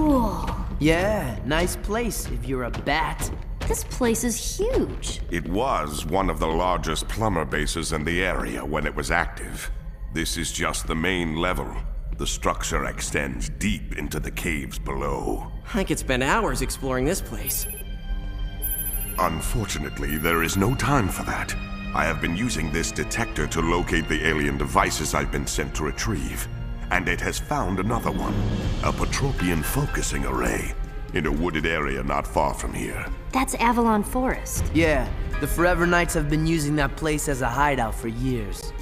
Cool. Yeah, nice place if you're a bat. This place is huge. It was one of the largest plumber bases in the area when it was active. This is just the main level. The structure extends deep into the caves below. I could spend hours exploring this place. Unfortunately, there is no time for that. I have been using this detector to locate the alien devices I've been sent to retrieve. And it has found another one. A Patropian focusing array. In a wooded area not far from here. That's Avalon Forest. Yeah, the Forever Knights have been using that place as a hideout for years.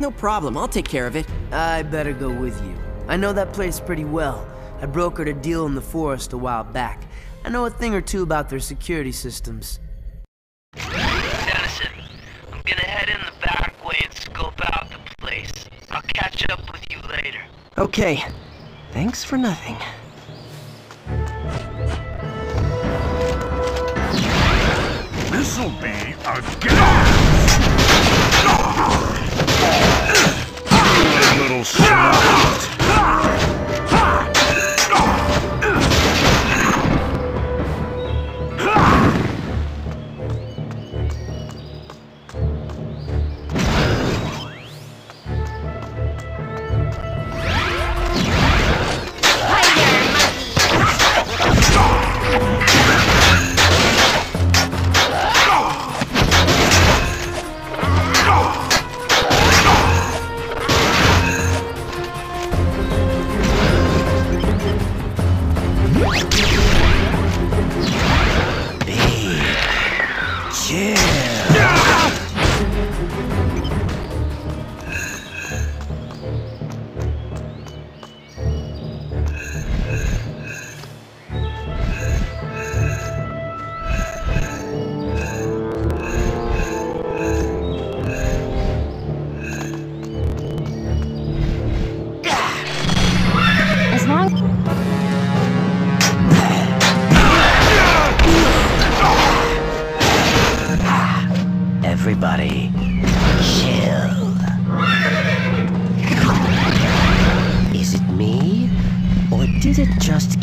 No problem, I'll take care of it. I better go with you. I know that place pretty well. I brokered a deal in the forest a while back. I know a thing or two about their security systems. Dennison, I'm gonna head in the back way and scope out the place. I'll catch up with you later. Okay. Thanks for nothing. This'll be a gas! A little soft. Did it just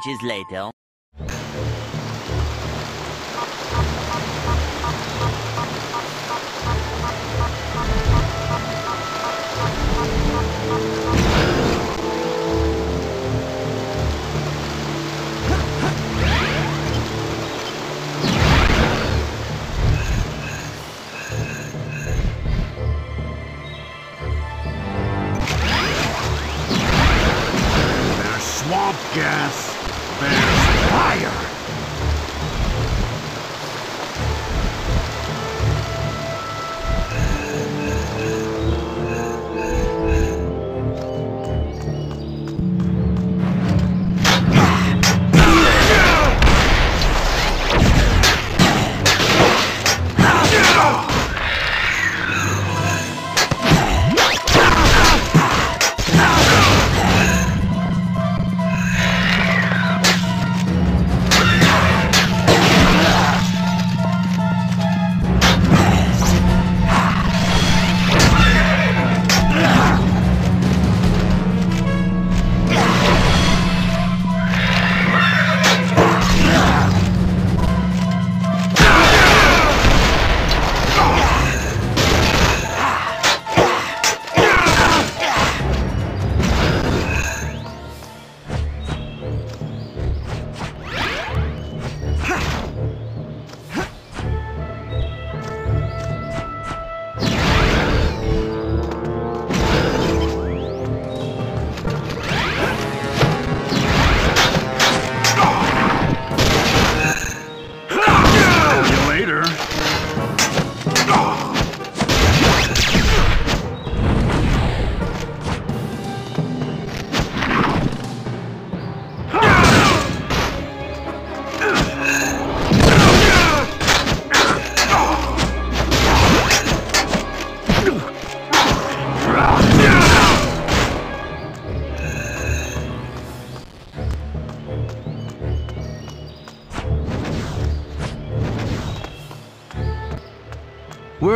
inches later.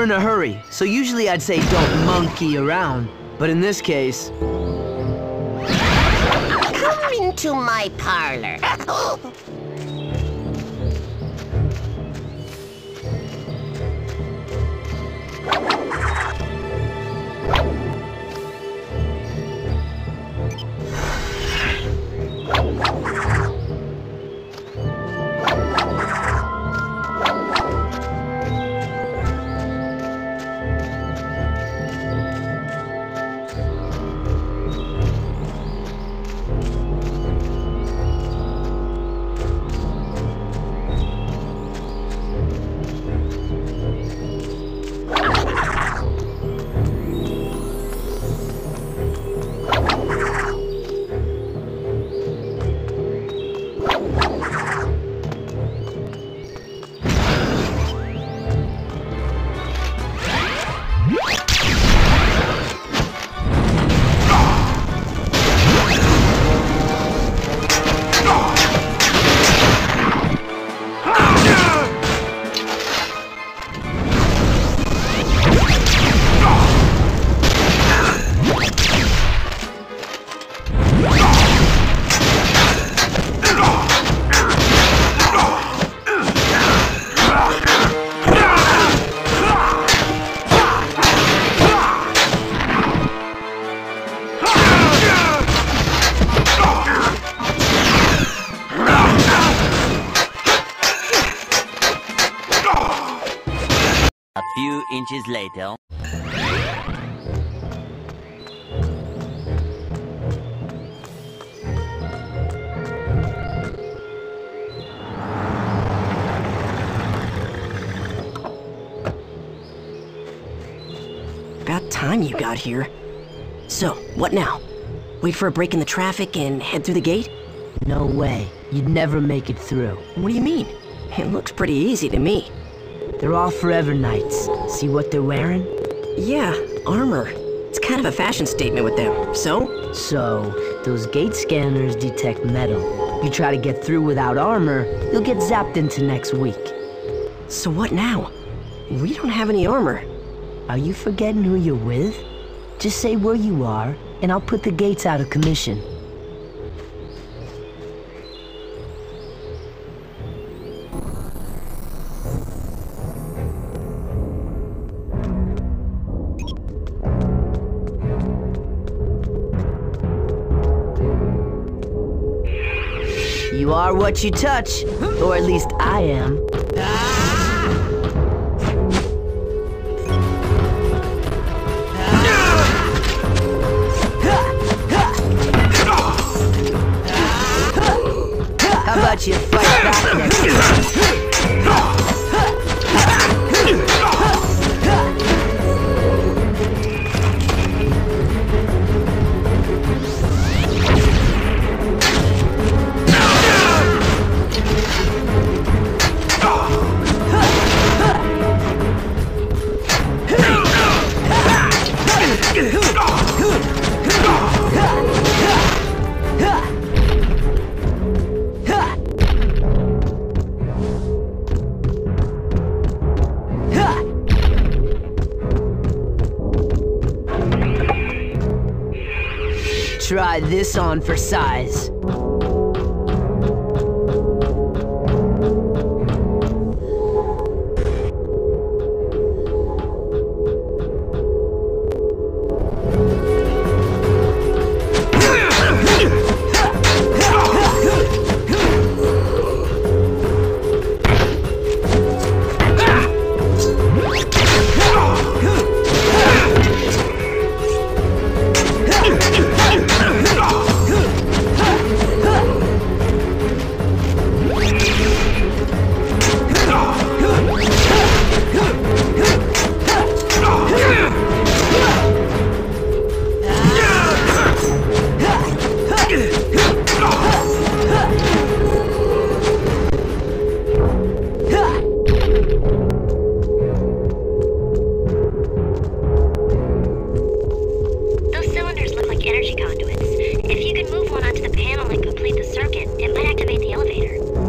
In a hurry, so usually I'd say don't monkey around. But in this case, Come into my parlor. few inches later. About time you got here. So, what now? Wait for a break in the traffic and head through the gate? no way. You'd never make it through. What do you mean? It looks pretty easy to me. They're all forever knights. See what they're wearing? Yeah, armor. It's kind of a fashion statement with them. So? So, those gate scanners detect metal. You try to get through without armor, you'll get zapped into next week. So what now? We don't have any armor. Are you forgetting who you're with? Just say where you are, and I'll put the gates out of commission. Are what you touch, or at least I am. How about you fight back next time? This on for size. Panel and complete the circuit, it might activate the elevator.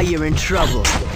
now you're in trouble.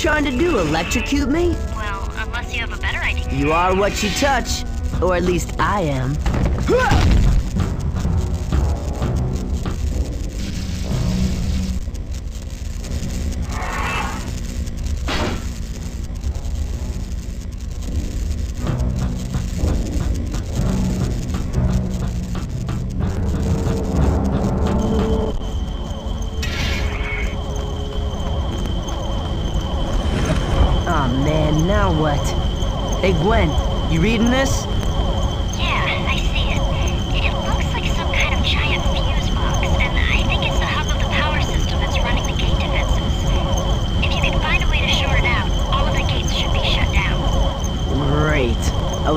trying to do, electrocute me? Well, unless you have a better idea. You are what you touch. Or at least I am.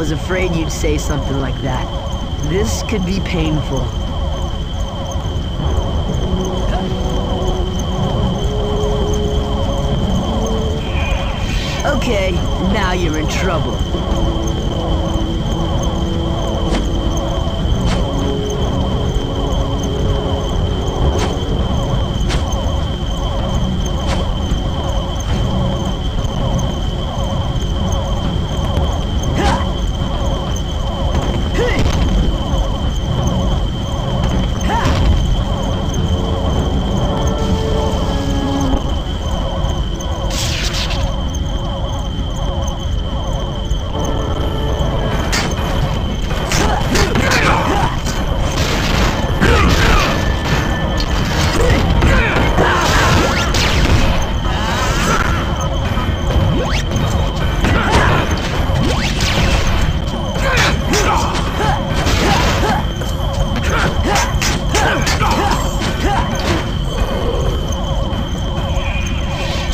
was afraid you'd say something like that. This could be painful. Okay, now you're in trouble.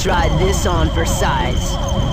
Try this on for size.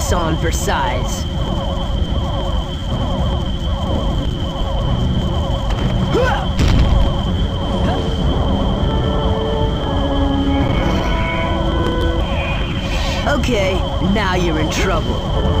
This on for size. Okay, now you're in trouble.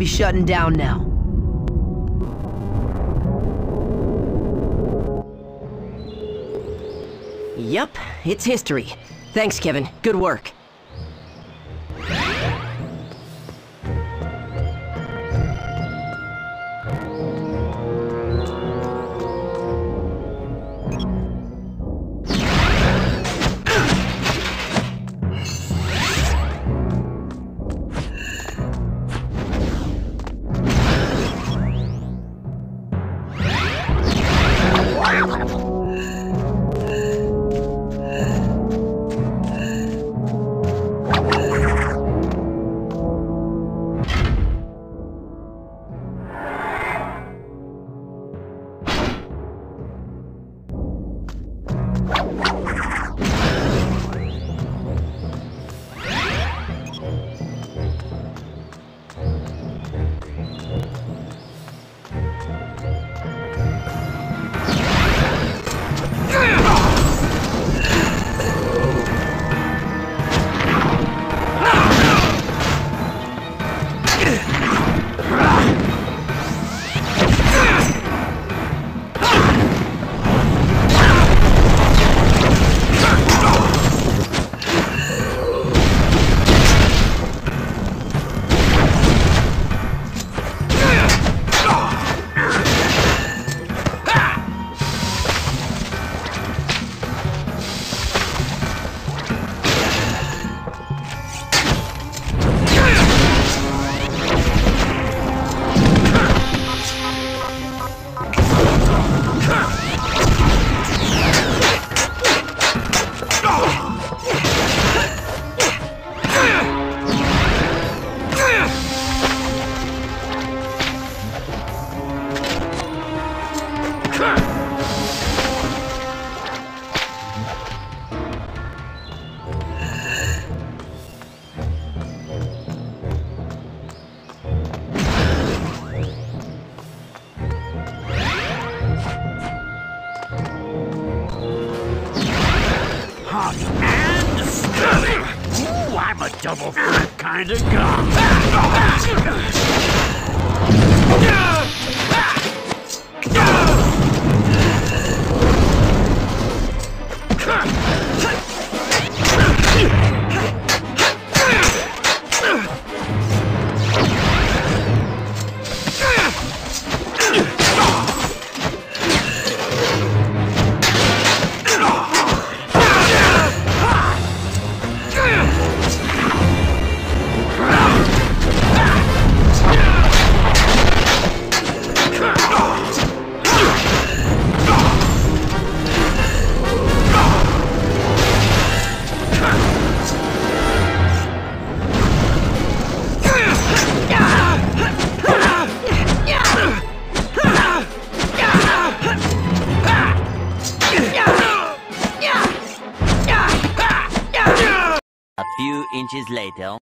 Be shutting down now. Yup, it's history. Thanks, Kevin. Good work. Inches later.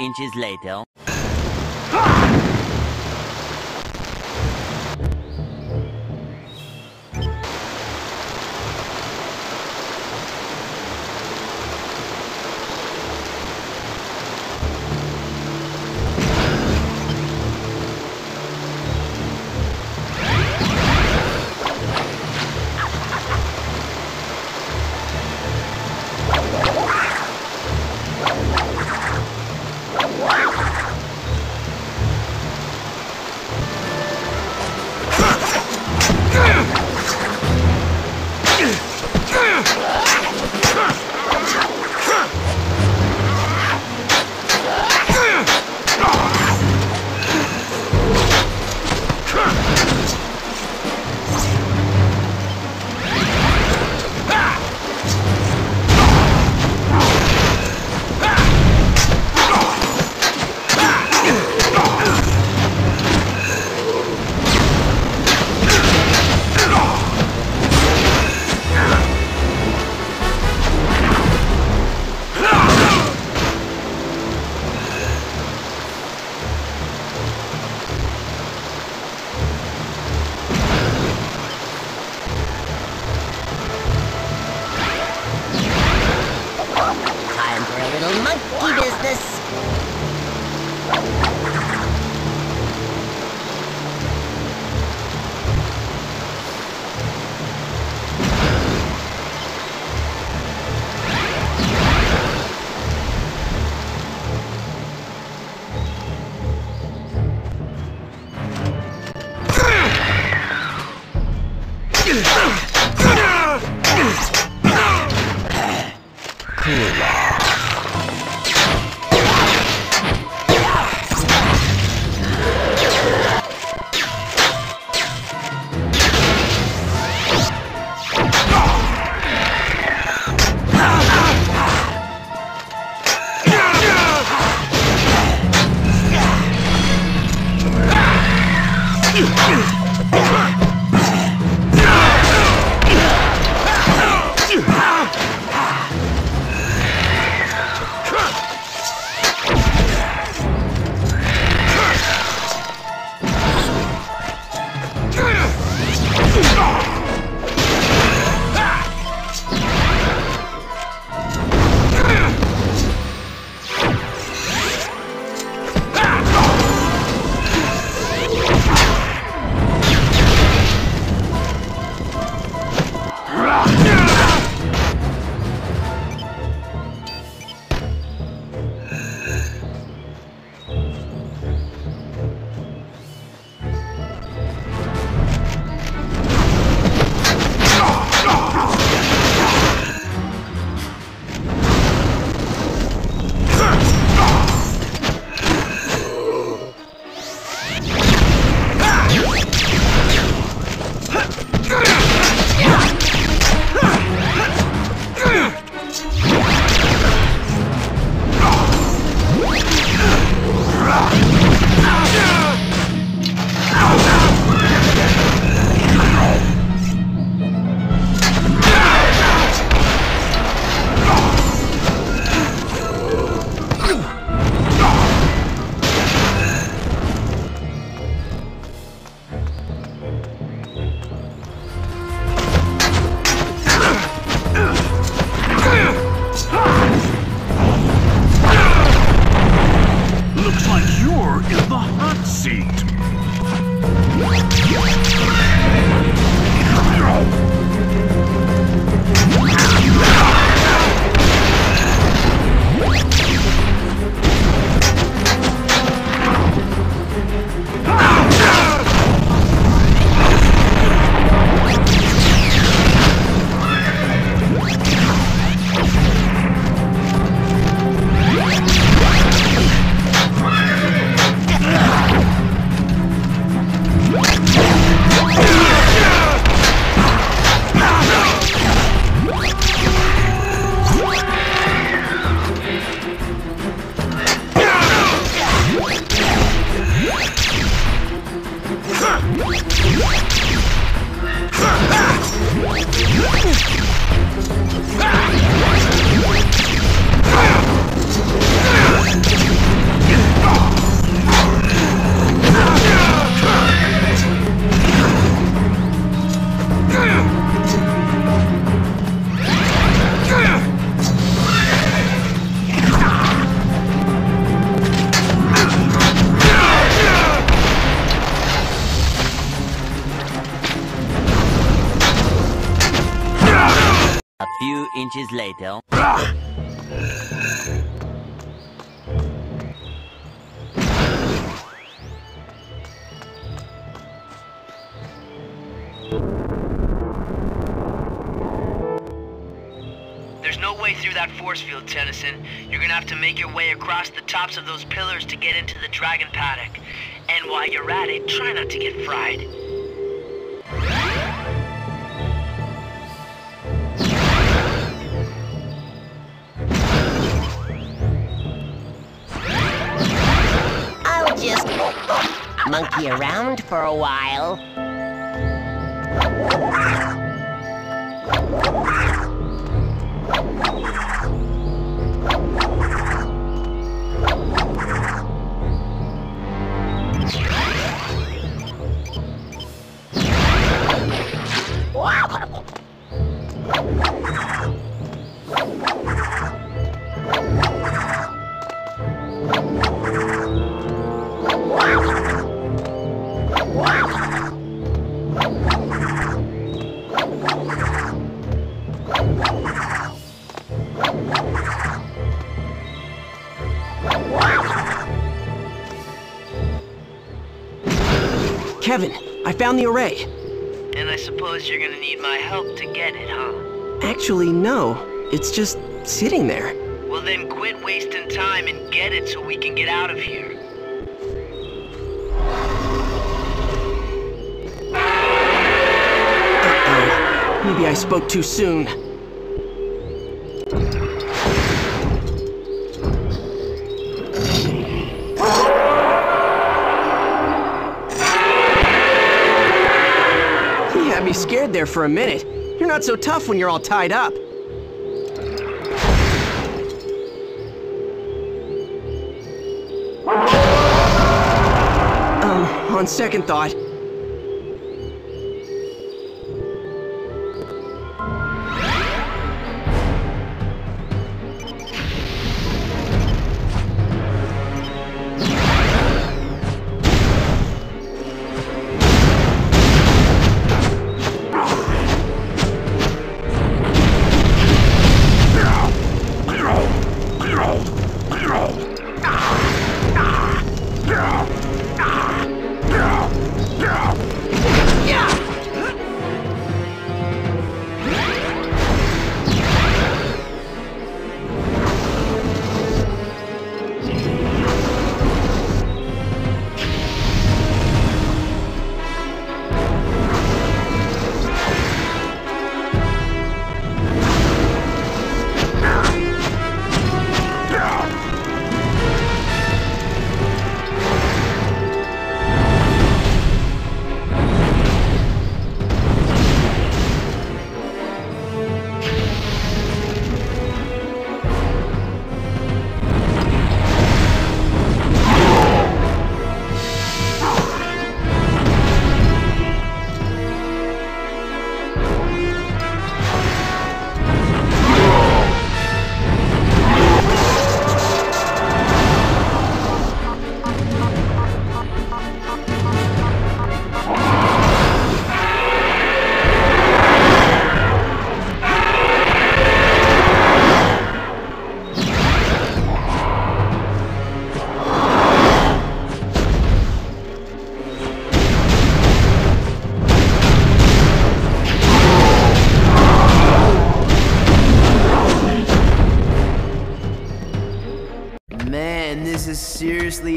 Inches later. Monkey business. Few inches later. There's no way through that force field, Tennyson. You're gonna have to make your way across the tops of those pillars to get into the dragon paddock. And while you're at it, try not to get fried. Monkey around for a while. Found the array. And I suppose you're gonna need my help to get it, huh? Actually, no. It's just sitting there. Well then quit wasting time and get it so we can get out of here. Uh-oh. Maybe I spoke too soon. There for a minute. You're not so tough when you're all tied up. Um, on second thought,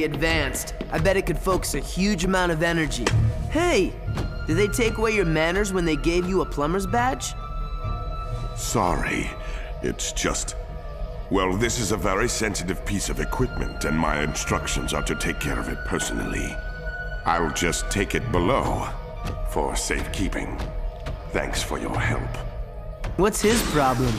advanced. I bet it could focus a huge amount of energy. Hey, did they take away your manners when they gave you a plumber's badge? Sorry. It's just. Well, this is a very sensitive piece of equipment, and my instructions are to take care of it personally. I'll just take it below for safekeeping. Thanks for your help. What's his problem?